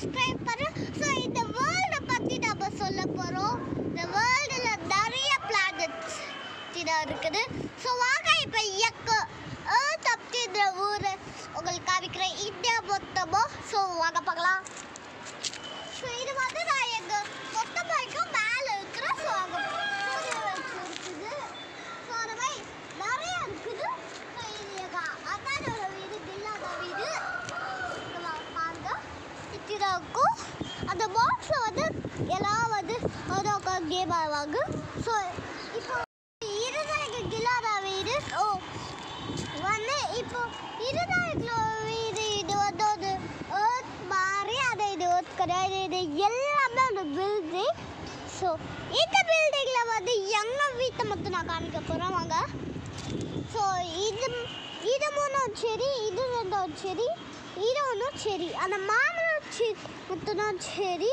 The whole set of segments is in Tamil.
சப்ஸ்கிரைப் பண்ணு ஸோ இந்த வேர்ல்டை பற்றி நம்ம சொல்ல போகிறோம் இந்த வேர்ல்டில் நிறைய பிளானட்ஸ் தான் இருக்குது. ஸோ வாங்க இப்போ இயக்க ஏர்த் அப்படின்ற ஊர் உங்களுக்கு காமிக்கிறேன். இந்தியா மொத்தமாக ஸோ வாங்க பார்க்கலாம் ஸோ இது வந்து நான் எங்கள் மொத்த பைக்கும் மேலே இருக்கிற ஸோ அங்கே சூரிய வெளிச்சம் இருக்குது ஸோ அந்த மாதிரி நிறைய இருக்குது ஸோ இது எங்கள் அண்ணாவோட வீடு பில்லாத வீடு இங்க வா- பாருங்க இருக்கும் அந்த பாக்ஸில் வந்து எல்லாம் வந்து ஒரு கேம் ஆடுவாங்க ஸோ இப்போ இதுதான் கில்லாத வீடு. ஓ வந்து இப்போ இதுதான் வீடு இது வந்து ஒரு ஏர்த் மாதிரி அதை இது ஏர்த் கிடையாது இது எல்லாமே ஒரு பில்டிங் ஸோ இந்த பில்டிங்கில் வந்து எங்கள் வீட்டை மட்டும் நான் காமிக்க போகிறேன் வாங்க. ஸோ இது இது மூணும் சரி இது ரெண்டும் சரி இது ஒன்றும் சரி அந்த மாமரம் செடி மட்டும்தான் சரி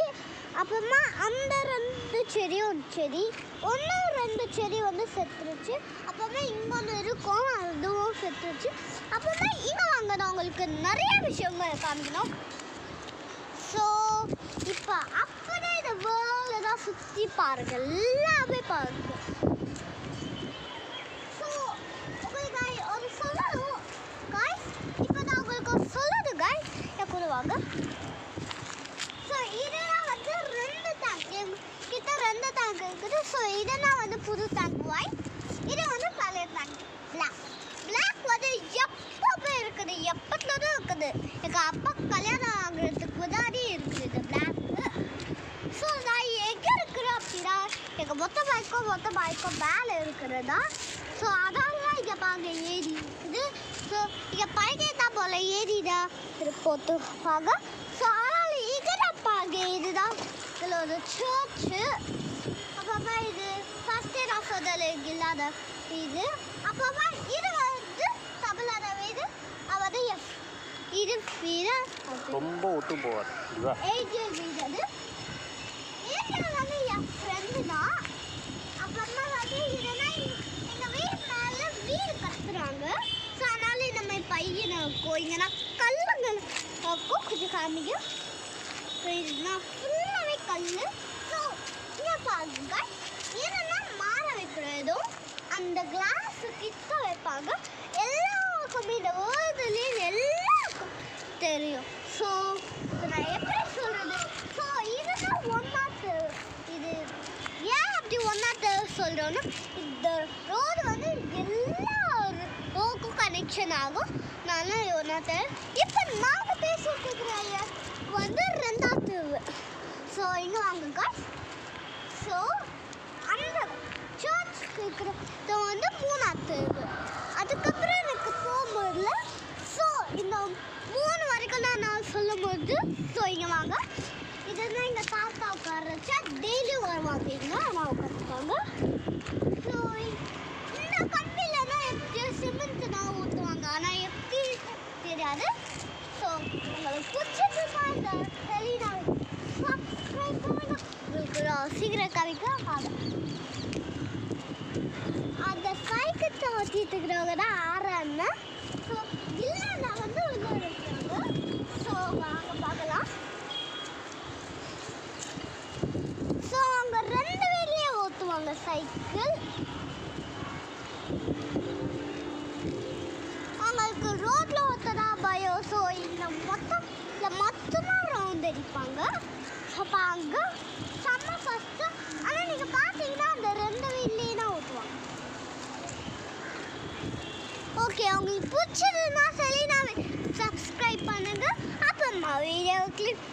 அப்புறமா அந்த ரெண்டு செடியும் செடி ஒன்று ரெண்டு செடி வந்து செத்துருச்சு. அப்புறமா இங்கொன்று இருக்கும் அதுவும் செத்துருச்சு. அப்புறமா இங்கே வாங்க நான் உங்களுக்கு நிறைய விஷயங்கள் காமிக்கணும். ஸோ இப்போ அப்படியே இந்த வேர்ல்டு தான் சுற்றி பாருங்க எல்லாமே பாருங்க. ஸோ உங்களுக்கு ஒரு சொல்லணும். காய்ஸ் இப்போ நான் உங்களுக்கு சொல்லணும் காய்ஸ் கூட வாங்க ஸோ இதெல்லாம் வந்து ரெண்டு டேங்க் கிட்ட ரெண்டு இருக்குது ஸோ இதெல்லாம் வந்து புது டேங்க் ஒயிட் இது வந்து பழைய டேங்க் பிளாக் பிளாக் வந்து எப்பவுமே இருக்குது. எப்பத்துலேருந்து இருக்குது? எங்கள் அப்பா கல்யாணம் ஆகிறதுக்கு முன்னாடி இருக்குது. இந்த பிளாக் ஸோ நான் எங்கே இருக்கிறேன் அப்படின்னா எங்கள் மொத்த பாய்க்கும் மொத்த பாய்க்கும் மேலே தான். ஸோ அதெல்லாம் இங்கே பாருங்க ஏரி இருக்குது. ஸோ இங்கே பையனே தான் போல? ஏரி தான். போட்டுப்பாங்க ஸோ அதனால் இங்கே தான் பாருங்க இதுதான். இதில் ஒரு சர்ச்சு அப்புறமா இது ஃபஸ்ட்டே நான் சொன்னல இல்லாத இது அப்புறமா இது வந்து தமிழான வீடு அதாவது எஃப் இது வீடு ரொம்ப ஒட்டு போவார் வீடு அது ஏஜிஎல் வந்து என் ஃப்ரெண்டு தான் அப்புறமா வந்து இதுனா எங்கள் வீடு மேலே வீடு கட்டுறாங்க ஸோ அதனால மாதிரி பையனை இருக்கும் இங்கன்னா கல்லுங்கள் இருக்கும் கொஞ்சம் காமிங்க ஸோ இதுனா ஃபுல்லாகவே கல் இந்த எல்லாருக்கும் தெரியும். ஸோ நான் எப்படி சொல்கிறது ஸோ இதுதான் ஒன்னாத்து இது. ஏன் அப்படி ஒன்னாத்து சொல்கிறோன்னா இந்த ரோடு வந்து எல்லா ரோக்கும் கனெக்ஷன் ஆகும். நான் ஒன்னாத்து இப்போ நாங்கள் பேசிட்டு வந்து ரெண்டாவது ஸோ இங்கே வாங்குங்க ஸோ அந்த சர்ச் இருக்கிற வந்து மூணாவது அதுக்கப்புறம் எனக்கு போக முடியல ஸோ இந்த மூணு வரைக்கும் தான் நான் சொல்லும்போது ஸோ இங்கே வாங்க இதுதான் எங்கள் தாத்தா உட்காரச்சா டெய்லியும் வருவாங்க இங்கே ஆனால் உட்காந்துருக்காங்க ஸோ இந்த கம்பியில் தான் எப்படி சிமெண்ட் தான் ஊற்றுவாங்க ஆனால் எப்படி தெரியாது ஸோ உங்களுக்கு பிடிச்சிருந்தா இந்த செலினா சப்ஸ்கிரைப் பண்ணுங்க உங்களுக்கு நான் சீக்கிரம் காமிக்க அந்த சைக்கிள் ஓட்டிட்டு இருக்கிறவங்க தான் ஆறான்னு ஸோ இல்லைன்னா வந்து உள்ள ஸோ வாங்க பார்க்கலாம். ஸோ அவங்க ரெண்டு பேர்லேயே ஓட்டுவாங்க சைக்கிள் அவங்களுக்கு ரோட்ல ஒத்ததா பயம். ஸோ இந்த மொத்தம் இந்த மொத்தமாக ரவுண்ட் அடிப்பாங்க. அப்போ அங்கே ஃபஸ்ட்டு ஆனால் நீங்கள் பார்த்தீங்கன்னா அந்த ரெண்டு வீட்லேயே தான் ஓட்டுவாங்க ஓகே உங்களுக்கு பிடிச்சதுன்னா சரி நான் சப்ஸ்கிரைப் பண்ணுங்கள் அப்புறமா வீடியோ கிளிக்